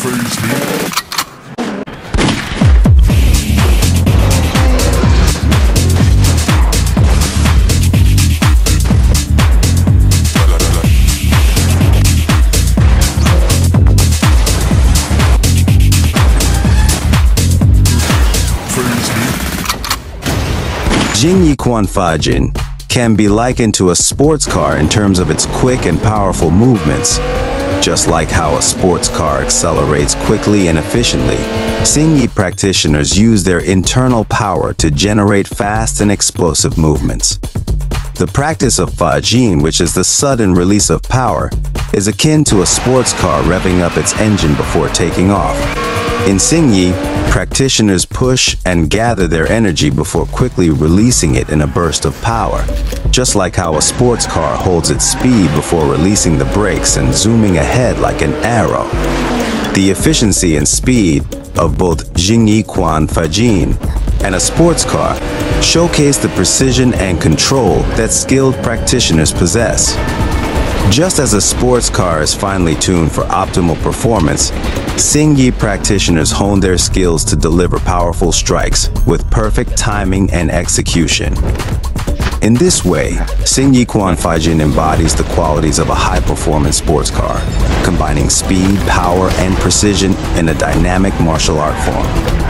phase me. Phase me. Xingyiquan Fajin can be likened to a sports car in terms of its quick and powerful movements. Just like how a sports car accelerates quickly and efficiently, Xingyi practitioners use their internal power to generate fast and explosive movements. The practice of Fajin, which is the sudden release of power, is akin to a sports car revving up its engine before taking off. In Xingyi, practitioners push and gather their energy before quickly releasing it in a burst of power, just like how a sports car holds its speed before releasing the brakes and zooming ahead like an arrow. The efficiency and speed of both Xingyi Quan Fajin and a sports car showcase the precision and control that skilled practitioners possess. Just as a sports car is finely tuned for optimal performance, Xingyi practitioners hone their skills to deliver powerful strikes with perfect timing and execution. In this way, Xingyi Quan Fajin embodies the qualities of a high-performance sports car, combining speed, power, and precision in a dynamic martial art form.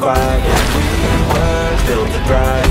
quiet We were built to thrive.